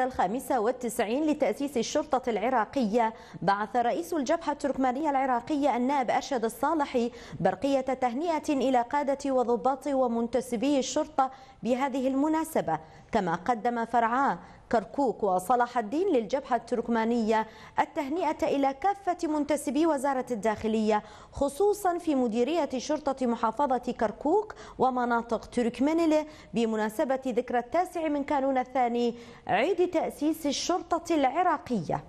الذكرى الخامسة والتسعين لتأسيس الشرطة العراقية بعث رئيس الجبهة التركمانية العراقية النائب أرشد الصالحي برقية تهنئة إلى قادة وضباط ومنتسبي الشرطة بهذه المناسبة كما قدم فرعا كركوك وصلاح الدين للجبهة التركمانية التهنئة إلى كافة منتسبي وزارة الداخلية خصوصا في مديرية شرطة محافظة كركوك ومناطق تركمانيلي بمناسبة ذكرى التاسع من كانون الثاني عيد تأسيس الشرطة العراقية.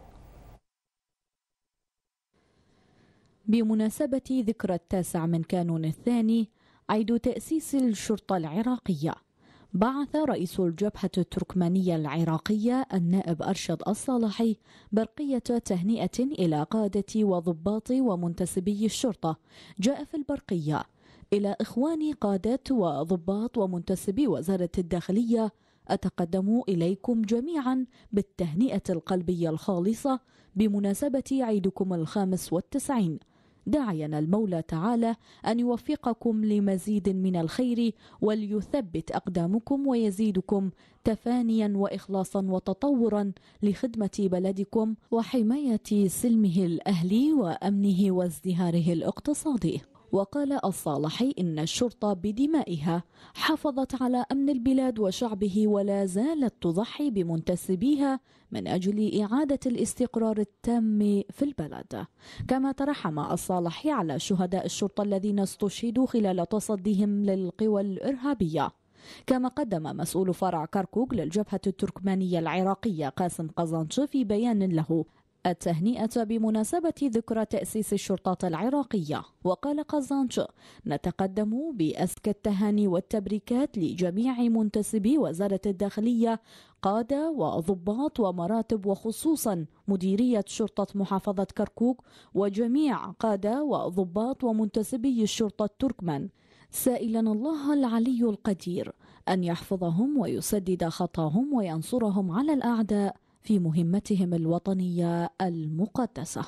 بمناسبة ذكرى التاسع من كانون الثاني عيد تأسيس الشرطة العراقية. بعث رئيس الجبهة التركمانية العراقية النائب أرشد الصالحي برقية تهنئة إلى قادة وضباط ومنتسبي الشرطة. جاء في البرقية إلى إخواني قادة وضباط ومنتسبي وزارة الداخلية أتقدم إليكم جميعا بالتهنئة القلبية الخالصة بمناسبة عيدكم الخامس والتسعين. داعيا المولى تعالى أن يوفقكم لمزيد من الخير وليثبت أقدامكم ويزيدكم تفانيا وإخلاصا وتطورا لخدمة بلدكم وحماية سلمه الأهلي وأمنه وازدهاره الاقتصادي. وقال الصالحي إن الشرطة بدمائها حافظت على أمن البلاد وشعبه ولا زالت تضحي بمنتسبيها من أجل إعادة الاستقرار التام في البلد. كما ترحم الصالحي على شهداء الشرطة الذين استشهدوا خلال تصديهم للقوى الإرهابية. كما قدم مسؤول فرع كركوك للجبهة التركمانية العراقية قاسم قزانش في بيان له التهنئة بمناسبة ذكرى تأسيس الشرطة العراقية. وقال قزانش نتقدم بأزكى التهاني والتبريكات لجميع منتسبي وزارة الداخلية قادة وضباط ومراتب وخصوصا مديرية شرطة محافظة كركوك وجميع قادة وضباط ومنتسبي الشرطة التركمان. سائلا الله العلي القدير أن يحفظهم ويسدد خطاهم وينصرهم على الأعداء في مهمتهم الوطنية المقدسة.